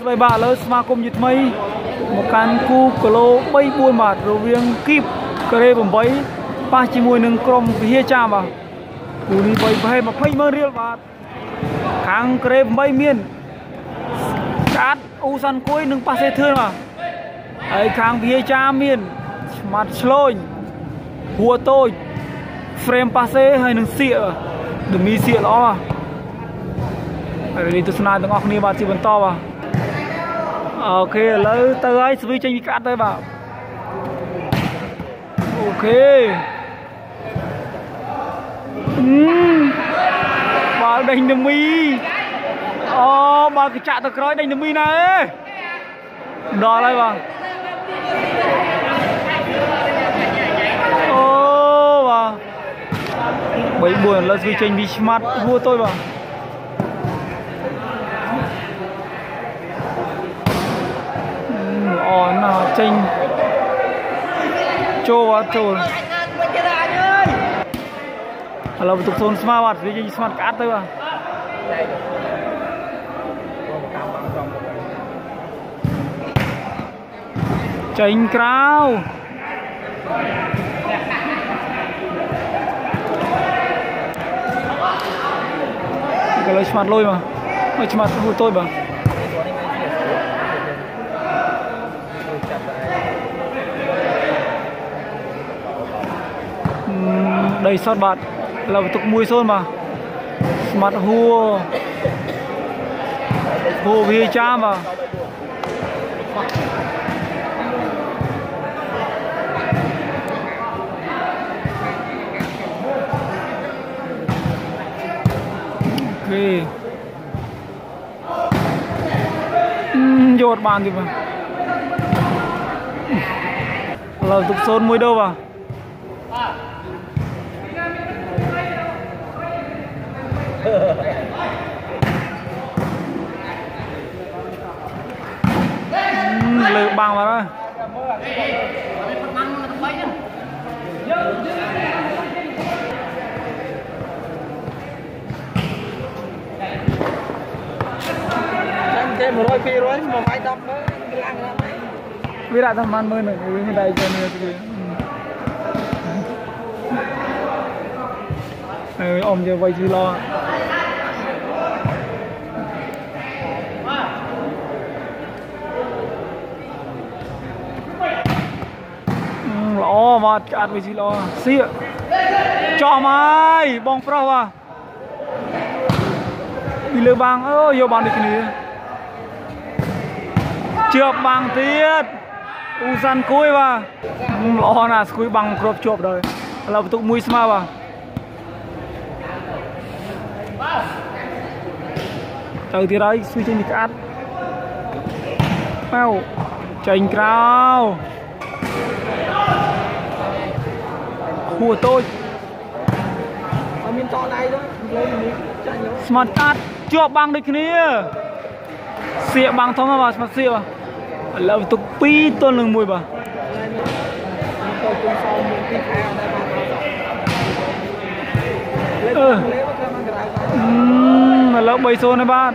ស្បីបាទឥឡូវស្វាគមន៍ជាថ្មីមកកាន់គូគីឡូ3 4បាទរវាងគីបការ៉េ8ប៉ះជាមួយនឹងក្រុមវិហាចាមបាទគូនេះ3ប្រហែល20ម៉ឺនរៀលបាទខាងការ៉េ8មានកាត់អ៊ូសាន់គួយនិងប៉ាសេធឿនបាទហើយខាងវិហាចាមមានស្មាត់ឆ្លូញហួរតូច frame ប៉ាសេហើយនឹងសៀកដមីសៀកល្អបាទហើយនេះទស្សនាទាំងអស់គ្នាបាទជាបន្តបាទ អូខេឥឡូវទៅហើយស្វីចេញពីកាត់ទៅបាទអូខេបាល់ដេញនមីអូបាល់កញ្ចាក់ទៅក្រោយដេញនមីណាអេដល់ហើយបាទអូបាទ3 4ឥឡូវស្វីចេញពីឆ្មាត់ហួរតូចបាទល្អណាស់ ចេញចូលអត់ចូលឥឡូវបន្ទុកសូនស្មាបាទវាយើងស្មាត់កាត់ទៅបាទចេញក្រៅក៏លើឆ្មាត់លុយមកមកឆ្មាត់ហួតូចបាទដីសុតបាទ đây sót bạn. Là tục mùi sơn mà. Mặt hua hua vi cha mà. Ghê uhm, bàn thì mà. Là tục sơn mới đâu vào បានទៀតបាទឥឡូវទុក0មួយដូបាទលើបាំងបាត់ហើយចេញ100 200មកវាយ10មើលខ្លាំងណាស់ វាដាក់តាមបានមើលនឹងវាមិនដែរចេញនេះទេអើអ៊ំយកវាយជឺឡ ល្អមកឆ្អាតវាជីល្អសៀកចោះមកហើយបងប្រុសបាទពីលើបាំងអើយកបានដូចគ្នាជឿបបាំងទៀតអ៊ូសាន់គួយបាទល្អណាស់ស្គួយបាំងគ្របជាប់ដល់ឥឡូវបន្ទុកមួយស្មើបាទទៅទៀតហើយស្វីចេញពីក្អាត់ម៉ៅចេញក្រៅ ខួរតូចអត់មានតដៃទេលេងនេះចាញ់ស្មាត់កាត់ជាប់បាំងដូចគ្នាសៀកបាំងធំបាទស្មាត់សៀកបាទឥឡូវទុក2ទល់នឹង1បាទអឺឥឡូវ3-0នេះបាទ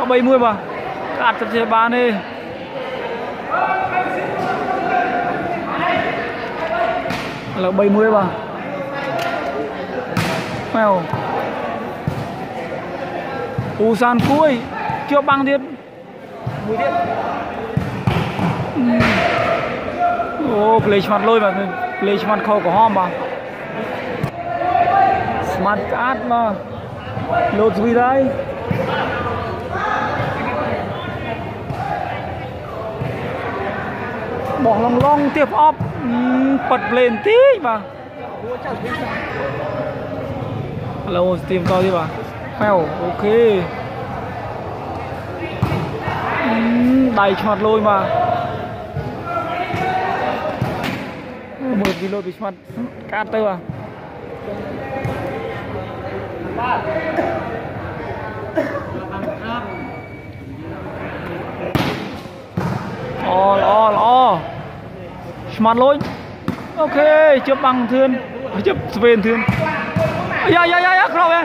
3-1បាទកាត់ចិត្តជាបានទេ là 70 bà. Mèo. U San cuối chưa băng điên mùi điên ừ. ô, play smart lôi mà play smart khâu của hom bà. Smart card mà. Lột gì đây? Bỏ lòng long tiếp ốp បោះឡងឡងទៀតអប់ប៉ាត់ផ្លេបន្តិចបាទ ហួរចាស់វិញចាស់ ឥឡូវស្ទីមតទៀតបាទម៉ែអូខេដៃឆ្មាត់លុយបាទមើលពីលោតពីឆ្មាត់កាត់ទៅបាទ ល្អល្អល្អ ឆ្មាត់លុយអូខេជិបបាំងធឿនជិបស្វេនធឿនយ៉ាយ៉ាយ៉ាយ៉ាក្រោកហ៎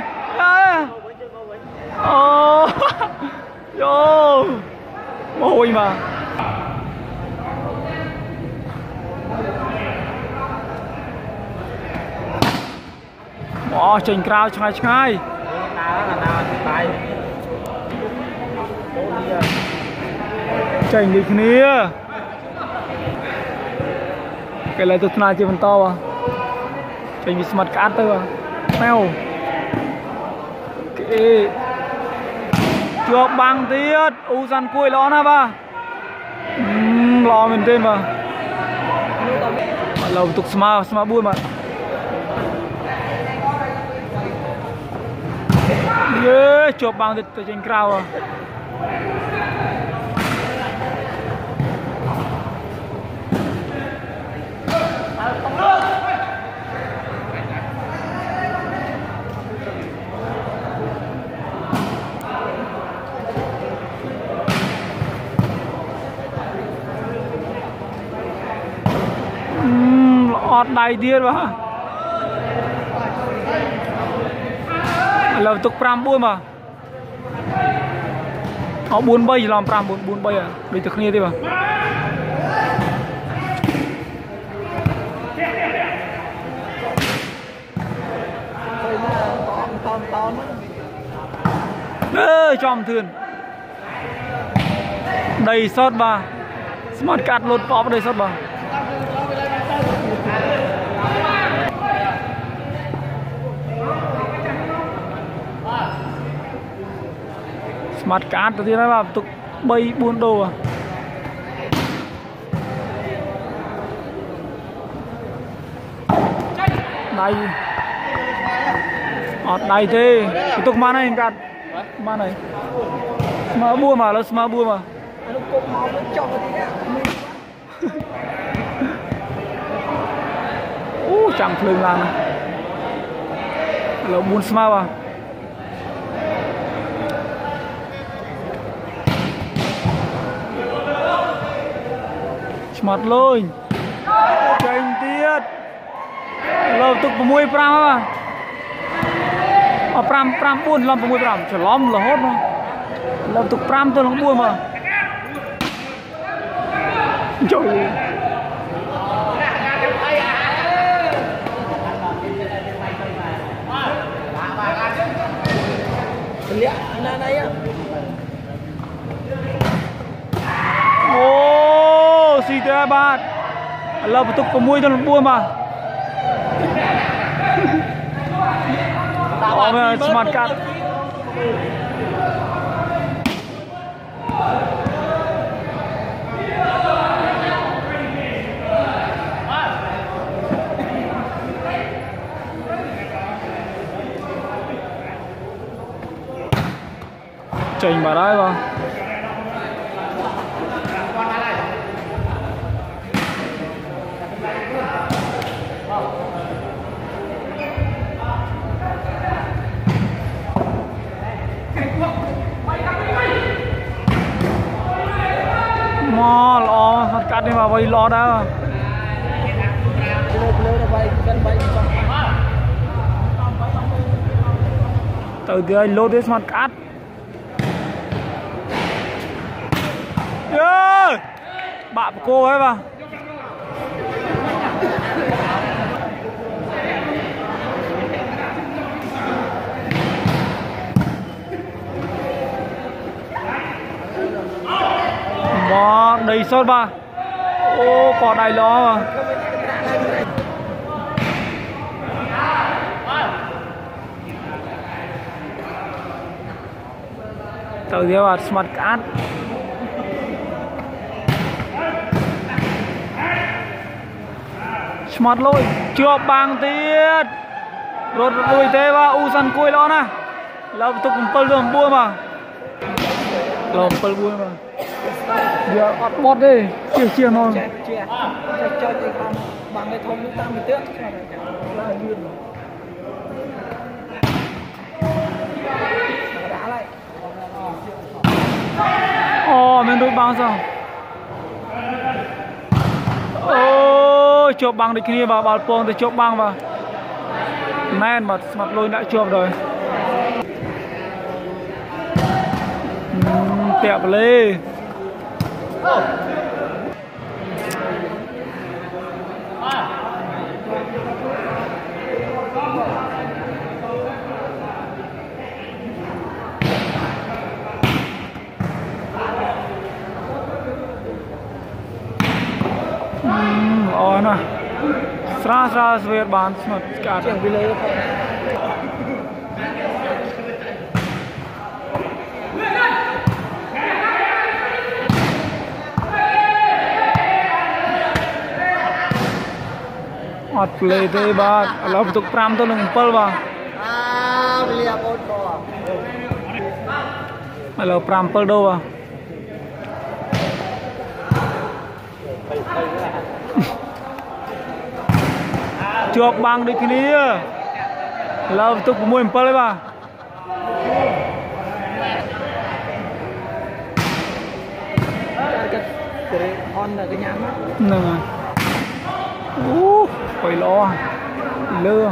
អូយោអូយបាទអូចេញក្រៅឆ្ងាយឆ្ងាយ nào là nào tại ចេញដូចគ្នា គេលើទស្សនាជាបន្តបាទចេញវាស្មាត់ក្អាត់ទៅបាទម៉ែវគេជាប់បាំងទៀតអ៊ូសាន់គួយល្អណាស់បាទអឺល្អមែនទេបាទឥឡូវទុកស្មើស្មើ4បាទយេជាប់បាំងទៀតទៅចេញក្រៅបាទ Ừm, ọt đầy ទៀតបាទឥឡូវទុក5 4បាទអ4 3ច្រឡំ5 4 4 3ដូចតែគ្នាទេបាទ เออจอมเถื่อนได้ซอดบาสมอดกัดหลุดปอบได้ซอดบาสมอดกัดตัวที่นั้นแบบตุกใบบุญโดอ่ะ đây ọt đây thế cái tục mà này cắt មានហើយស្មើ4មកឥឡូវស្មើ4មក nó cục máu nó chọc vào tí á អូចាំងភ្លើងឡើងណាឥឡូវ4ស្មើបាទឆ្មាត់លុយចេញទៀតឥឡូវទុក6 5ហើយបាទអ 5 5 4ឡំ6 5ច្រឡំរហូតមកឥឡូវទុក5ទៅនឹង4មកចូល lihat anak-anak ya អូស៊ីទៅហើយបាទឥឡូវបន្ទុក6ទៅ9បាទ Ôm ờ, smart card. Trình bà đấy không អហត់កាត់នេះមកវិញល្អដែរ លើលើទៅបាយកិនបាយចំ ទៅទៀតឲ្យលោតទេស្មាត់កាត់យេបាក់បកោហើយបាទមកដីសុទ្ធបាទអូក៏ដៃល្អបាទ ទៅទៀតបាទស្មាត់ក្អាត់ស្មាត់លុយជាប់បាំងទៀតរត់រួយទេបាទ ô, có đài lo tàu dia vào smart card. Smart lôi, chưa bằng tiết. Rồi lùi thế và u sân cùi lo nè. Là tục pul đường mà. Lòng pul mà ក ចេះចេះចេះចុចឯខាងបាំងឲ្យធំនេះតាមទៅទៀតខ្លះឡើងយឺនដាក់ហើយ អូមានរួចបាំងសោះអូជាប់បាំងដូចគ្នាបាទបាល់ពងទៅជាប់បាំងបាទមែនបាទស្មាត់លុយដាក់ជាប់rồi អឺពាក់បលេ ល្អណាស់ស្រាលស្រាលស្វេតបានស្មាត់កាត់ ជាងពីលើផ អត់ផ្លេទេបាទឥឡូវបន្ទុក5ទៅនឹង7បាទអាវលាបូនបងឥឡូវ5 7ដូបាទជាប់បាំងដូចគ្នាឥឡូវបន្ទុក6 7ហើយបាទកាត់ក្រេអនដល់កញ្ញាមកហ្នឹងហើយអូ quay lo lơ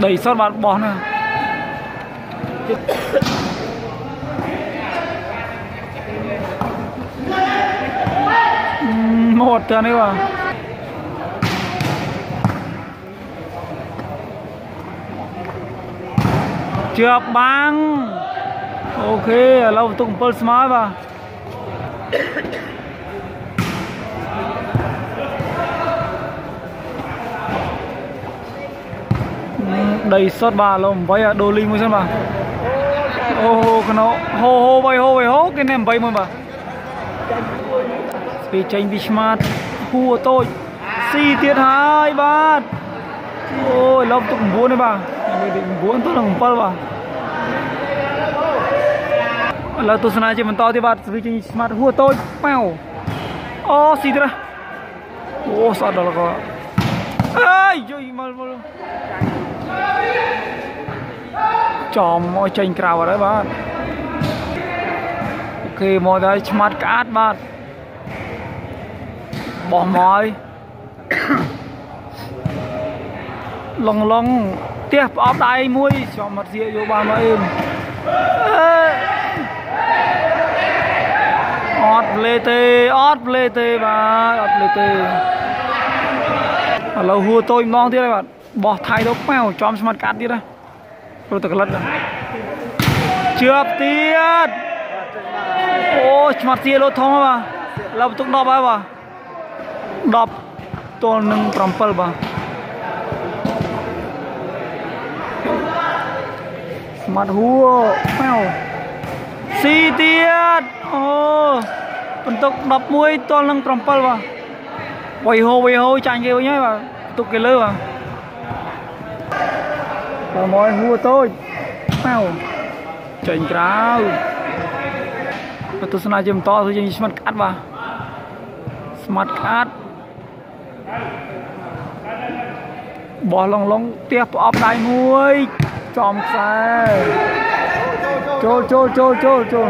đầy sát bàn bóng này một trận đấy mà chưa băng. Ok, lâu tung pulse mới vào đầy sót bà lồng bay à đồ linh mới sót bà ô hô cái nó hô hô bay hô bay hô cái này bay mà. Bà vì tranh bị smart hua tôi. Si tiết hai bát. Ôi lóc tôi cũng buồn đấy bà. Mình định buồn tôi là cũng pal bà. Là tôi sana chỉ mình to thì bát. Vì tranh smart. Hua tôi. Mèo, ô si tiết ô sao đó là có. Ai chơi mà ចំមកចេញក្រៅអត់ហើយបាទអូខេមកដល់ឆ្មាត់ក្អាតបាទបោះមកហើយឡងឡងផ្ទះប្រអប់ដៃមួយចំមកជាយកបានមកអេមអេអត់ផ្លេទេអត់ផ្លេទេបាទអត់ផ្លេទេឥឡូវហួរតូចម្ដងទៀតហើយបាទ បោះថៃទៅប៉ាវចំស្មាត់កាត់ទៀតណាព្រោះតក្លិតជាប់ទៀតអូស្មាត់ជាលោធំបាទឡើបន្ទុក10ហើយបាទ10ទល់នឹង7បាទស្មាត់ហួរប៉ាវស៊ីទៀតអូបន្ទុក11ទល់នឹង7បាទវៃហូវៃហូចាញ់គេវិញហើយបាទទុកគេលើបាទ rồi mọi hua tôi mau chỉnh cáo tôi sẽ nói chìm to thôi chứ smart card vào smart card បោះឡងឡងផ្ទះប្រអប់ដៃមួយចំខ្សែចូលចូលចូលចូលចូល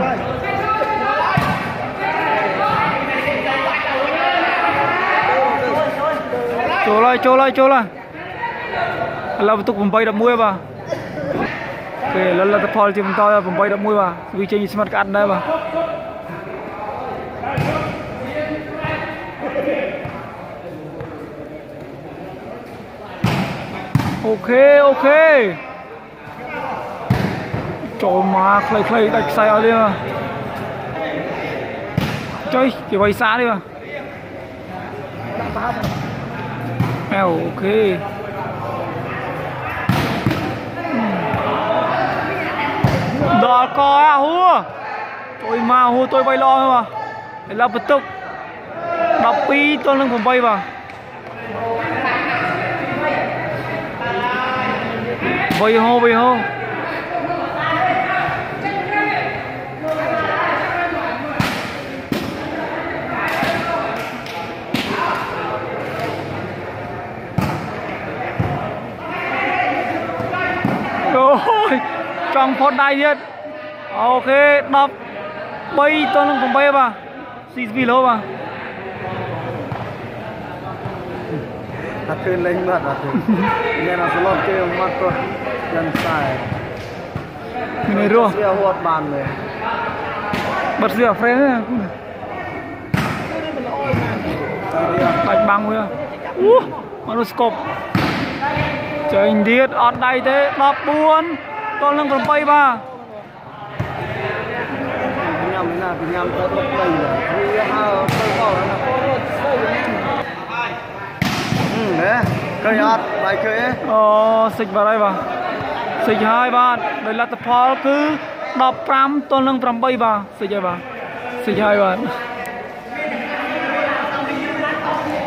ចូលហើយចូលហើយចូលហើយ lâu tục vùng bay đập mũi bà. Kể lần là tập phò thì vùng to vùng bay đập mũi bà. Vì chơi nhìn mặt cạn đây mà, ok ok. Trời mà khay khay đặt sai ở đây mà. Chơi chỉ bay xa đi mà. Mèo ok. giờ có à hú. Tôi mà hú tôi bay lo mà. Để là bật tục đọc pi tôi lưng cũng bay vào bay hô bay hô. Trời ơi, trong phút này ok đập. Bay toàn không bay bà. Xì vì lâu bà. Thật lên mặt à thương là số lót kêu mắt rồi chân sai người rồi bật hột bàn này bật rửa phê bạch băng nữa uh, monoscope trời điệt ọt đây thế. Đập buôn con lưng còn bay ba ញ៉ាំឯណាពីញ៉ាំទៅបុកដីវាហើទៅបោះណាពោរត់ស្អីណាហ៎ឃើញអត់បាយឃើញអូសិចបាត់ហើយបាទសិចហើយបាទដោយលទ្ធផលគឺ15ទល់នឹង8បាទសិចហើយបាទសិចហើយបាទ